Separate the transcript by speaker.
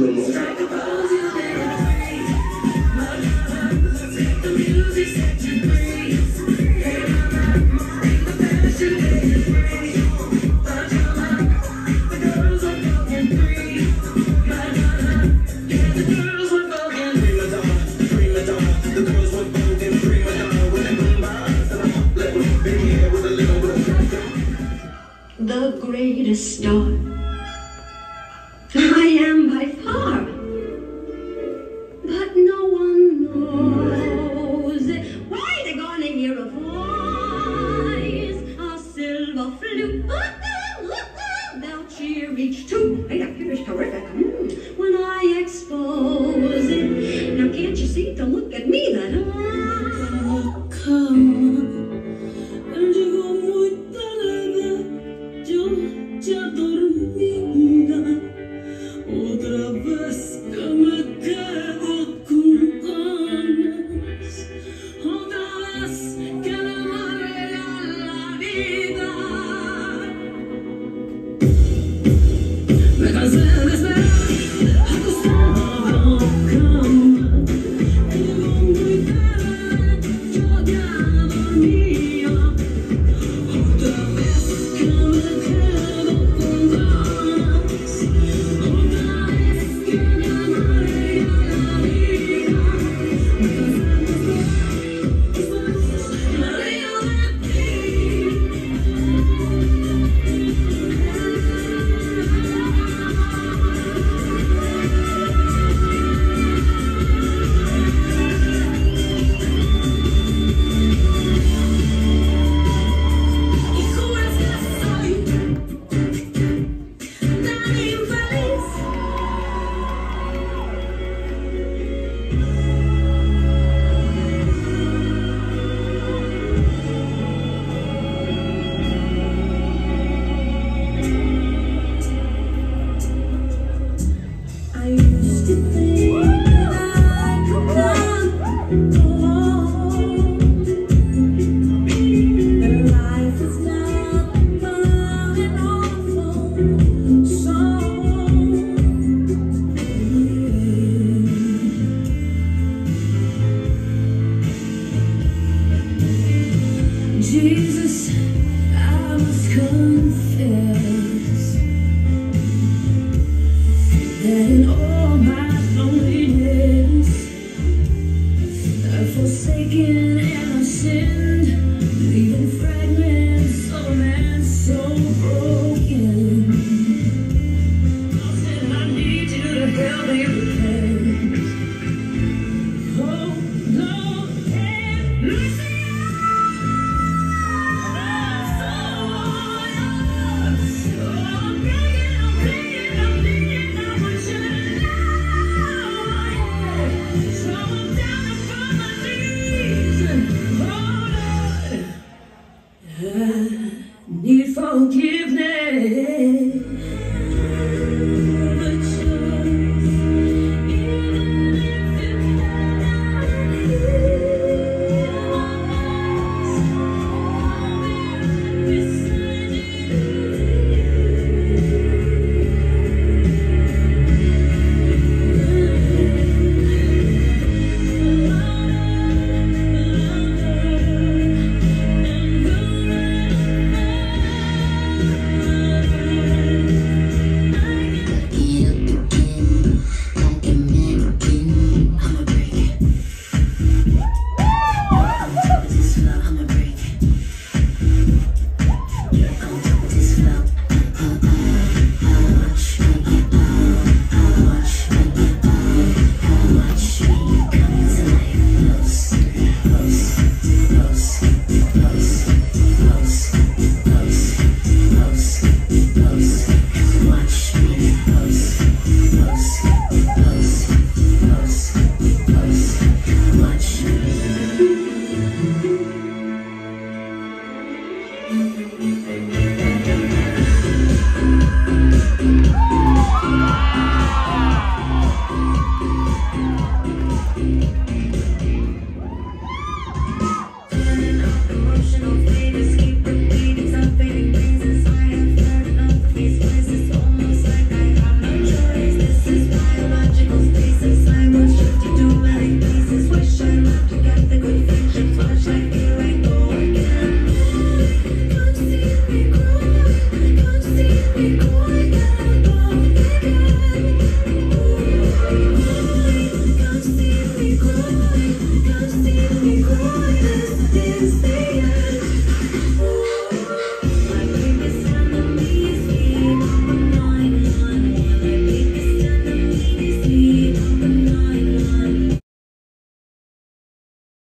Speaker 1: The
Speaker 2: greatest star. reach to